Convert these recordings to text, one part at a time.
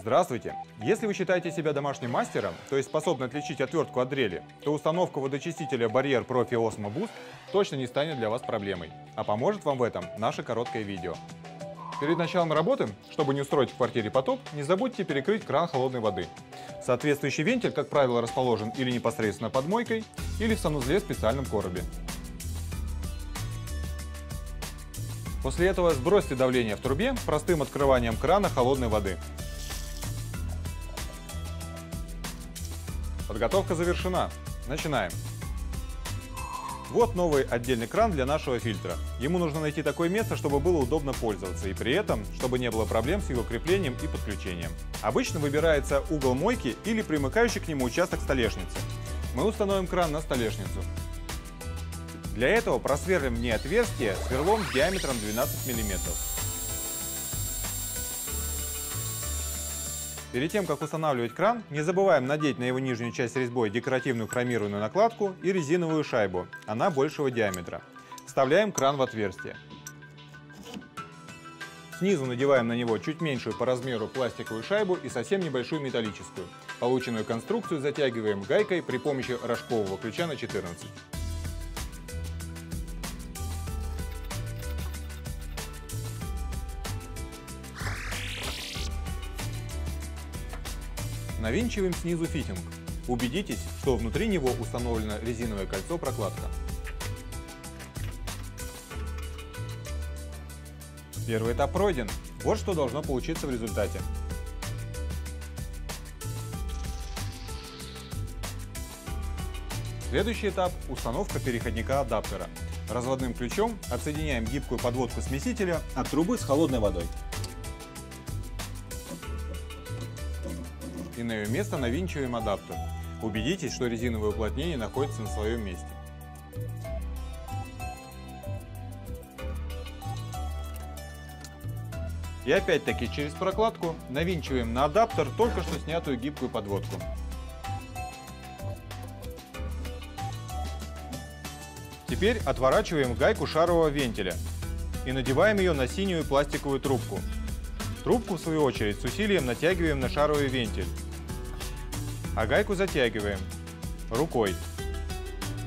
Здравствуйте! Если вы считаете себя домашним мастером, то есть способны отличить отвертку от дрели, то установка водочистителя Barrier Profi Osmo Boost точно не станет для вас проблемой. А поможет вам в этом наше короткое видео. Перед началом работы, чтобы не устроить в квартире потоп, не забудьте перекрыть кран холодной воды. Соответствующий вентиль, как правило, расположен или непосредственно под мойкой, или в санузле в специальном коробе. После этого сбросьте давление в трубе простым открыванием крана холодной воды. Подготовка завершена. Начинаем. Вот новый отдельный кран для нашего фильтра. Ему нужно найти такое место, чтобы было удобно пользоваться, и при этом, чтобы не было проблем с его креплением и подключением. Обычно выбирается угол мойки или примыкающий к нему участок столешницы. Мы установим кран на столешницу. Для этого просверлим в ней отверстие сверлом диаметром 12 мм. Перед тем, как устанавливать кран, не забываем надеть на его нижнюю часть резьбой декоративную хромированную накладку и резиновую шайбу, она большего диаметра. Вставляем кран в отверстие. Снизу надеваем на него чуть меньшую по размеру пластиковую шайбу и совсем небольшую металлическую. Полученную конструкцию затягиваем гайкой при помощи рожкового ключа на 14. Навинчиваем снизу фитинг. Убедитесь, что внутри него установлено резиновое кольцо-прокладка. Первый этап пройден. Вот что должно получиться в результате. Следующий этап – установка переходника адаптера. Разводным ключом отсоединяем гибкую подводку смесителя от трубы с холодной водой. И на ее место навинчиваем адаптер. Убедитесь, что резиновое уплотнение находится на своем месте. И опять-таки через прокладку навинчиваем на адаптер только что снятую гибкую подводку. Теперь отворачиваем гайку шарового вентиля и надеваем ее на синюю пластиковую трубку. Трубку, в свою очередь, с усилием натягиваем на шаровый вентиль а гайку затягиваем рукой.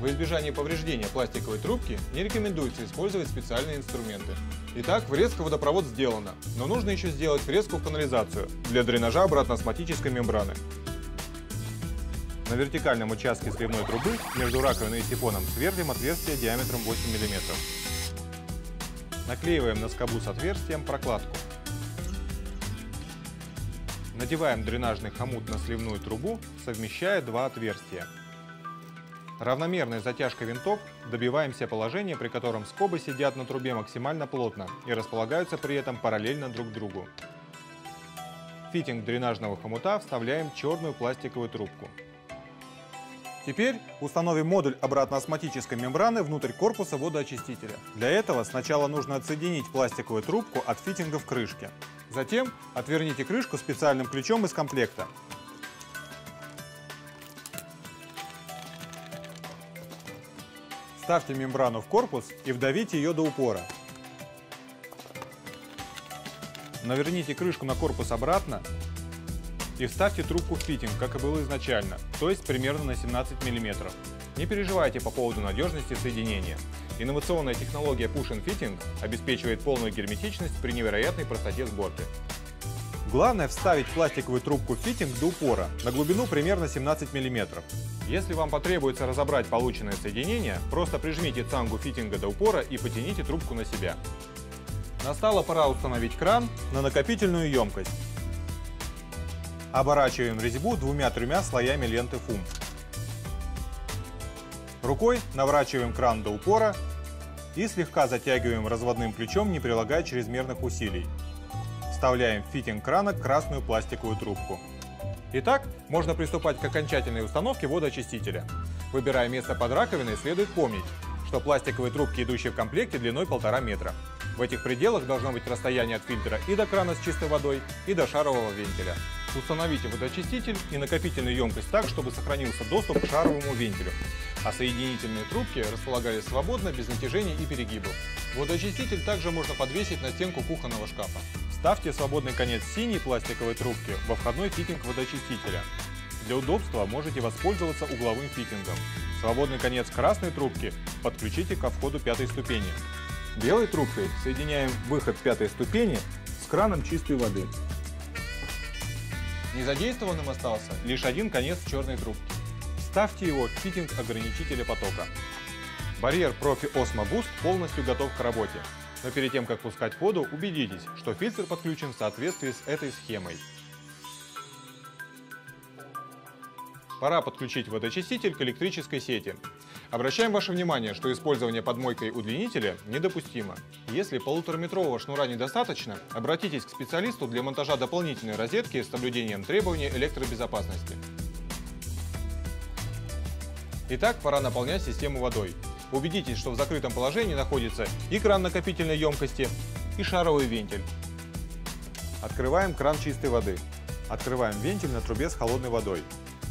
В избежание повреждения пластиковой трубки не рекомендуется использовать специальные инструменты. Итак, врезка водопровод сделана, но нужно еще сделать врезку в канализацию для дренажа обратно-осмотической мембраны. На вертикальном участке сливной трубы между раковиной и сифоном сверлим отверстие диаметром 8 мм. Наклеиваем на скобу с отверстием прокладку. Надеваем дренажный хомут на сливную трубу, совмещая два отверстия. Равномерной затяжкой винтов добиваемся положения, при котором скобы сидят на трубе максимально плотно и располагаются при этом параллельно друг другу. В фитинг дренажного хомута вставляем черную пластиковую трубку. Теперь установим модуль обратно-осмотической мембраны внутрь корпуса водоочистителя. Для этого сначала нужно отсоединить пластиковую трубку от фитинга в крышке. Затем отверните крышку специальным ключом из комплекта. Ставьте мембрану в корпус и вдавите ее до упора. Наверните крышку на корпус обратно и вставьте трубку в фитинг, как и было изначально, то есть примерно на 17 мм. Не переживайте по поводу надежности соединения. Инновационная технология Push and Fitting обеспечивает полную герметичность при невероятной простоте сборки. Главное вставить пластиковую трубку в фитинг до упора, на глубину примерно 17 мм. Если вам потребуется разобрать полученное соединение, просто прижмите цангу фитинга до упора и потяните трубку на себя. Настала пора установить кран на накопительную емкость. Оборачиваем резьбу двумя-тремя слоями ленты фум. Рукой наворачиваем кран до упора и слегка затягиваем разводным ключом, не прилагая чрезмерных усилий. Вставляем в фитинг крана красную пластиковую трубку. Итак, можно приступать к окончательной установке водоочистителя. Выбирая место под раковиной, следует помнить, что пластиковые трубки, идущие в комплекте, длиной 1,5 метра. В этих пределах должно быть расстояние от фильтра и до крана с чистой водой, и до шарового вентиля. Установите водоочиститель и накопительную емкость так, чтобы сохранился доступ к шаровому вентилю, а соединительные трубки располагались свободно, без натяжений и перегибов. Водоочиститель также можно подвесить на стенку кухонного шкафа. Ставьте свободный конец синей пластиковой трубки во входной фитинг водоочистителя. Для удобства можете воспользоваться угловым фитингом. Свободный конец красной трубки подключите ко входу пятой ступени. Белой трубкой соединяем выход пятой ступени с краном чистой воды. Незадействованным остался лишь один конец черной трубки. Ставьте его в фитинг ограничителя потока. Барьер Profi Osmo Boost полностью готов к работе. Но перед тем, как пускать воду, убедитесь, что фильтр подключен в соответствии с этой схемой. Пора подключить водоочиститель к электрической сети. Обращаем ваше внимание, что использование подмойкой удлинителя недопустимо. Если полутораметрового шнура недостаточно, обратитесь к специалисту для монтажа дополнительной розетки с соблюдением требований электробезопасности. Итак, пора наполнять систему водой. Убедитесь, что в закрытом положении находится и кран накопительной емкости, и шаровый вентиль. Открываем кран чистой воды. Открываем вентиль на трубе с холодной водой.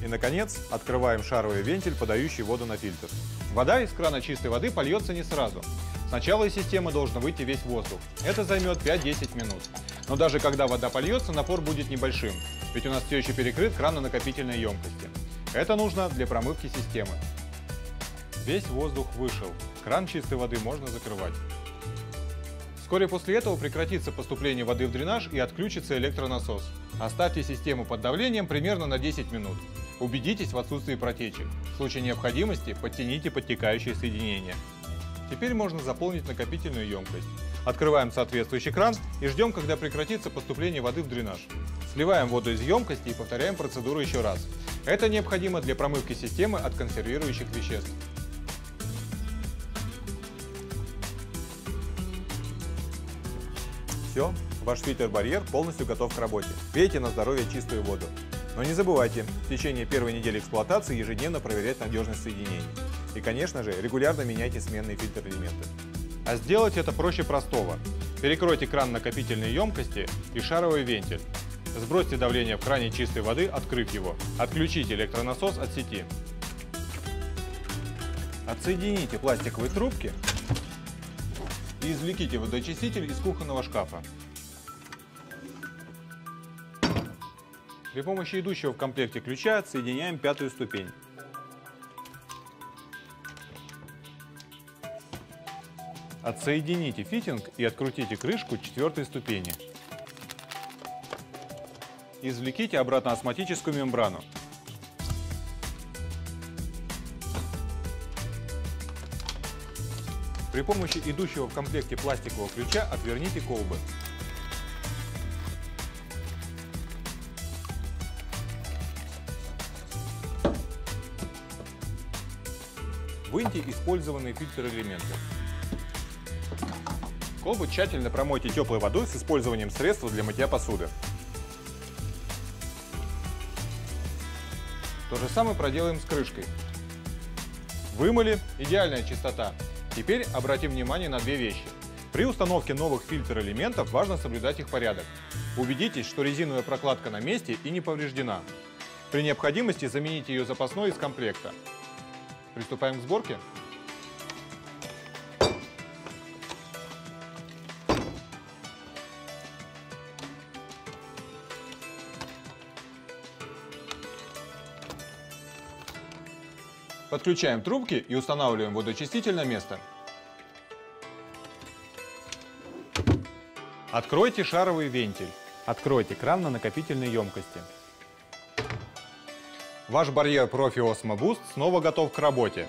И, наконец, открываем шаровый вентиль, подающий воду на фильтр. Вода из крана чистой воды польется не сразу. Сначала из системы должен выйти весь воздух. Это займет 5-10 минут. Но даже когда вода польется, напор будет небольшим, ведь у нас все еще перекрыт кран на накопительной емкости. Это нужно для промывки системы. Весь воздух вышел. Кран чистой воды можно закрывать. Вскоре после этого прекратится поступление воды в дренаж и отключится электронасос. Оставьте систему под давлением примерно на 10 минут. Убедитесь в отсутствии протечек. В случае необходимости подтяните подтекающее соединение. Теперь можно заполнить накопительную емкость. Открываем соответствующий кран и ждем, когда прекратится поступление воды в дренаж. Сливаем воду из емкости и повторяем процедуру еще раз. Это необходимо для промывки системы от консервирующих веществ. Все, ваш фильтр-барьер полностью готов к работе. Пейте на здоровье чистую воду. Но не забывайте, в течение первой недели эксплуатации ежедневно проверять надежность соединений. И, конечно же, регулярно меняйте сменные фильтр-элементы. А сделать это проще простого. Перекройте кран накопительной емкости и шаровый вентиль. Сбросьте давление в кране чистой воды, открыв его. Отключите электронасос от сети. Отсоедините пластиковые трубки и извлеките водоочиститель из кухонного шкафа. При помощи идущего в комплекте ключа отсоединяем пятую ступень. Отсоедините фитинг и открутите крышку четвертой ступени. Извлеките обратно астматическую мембрану. При помощи идущего в комплекте пластикового ключа отверните колбы. Выньте использованные фильтр-элементы. Колбу тщательно промойте теплой водой с использованием средства для мытья посуды. То же самое проделаем с крышкой. Вымыли, идеальная чистота. Теперь обратим внимание на две вещи. При установке новых фильтр-элементов важно соблюдать их порядок. Убедитесь, что резиновая прокладка на месте и не повреждена. При необходимости замените ее запасной из комплекта. Приступаем к сборке. Подключаем трубки и устанавливаем водоочиститель на место. Откройте шаровый вентиль. Откройте кран на накопительной емкости. Ваш барьер Profi Osmo Boost снова готов к работе.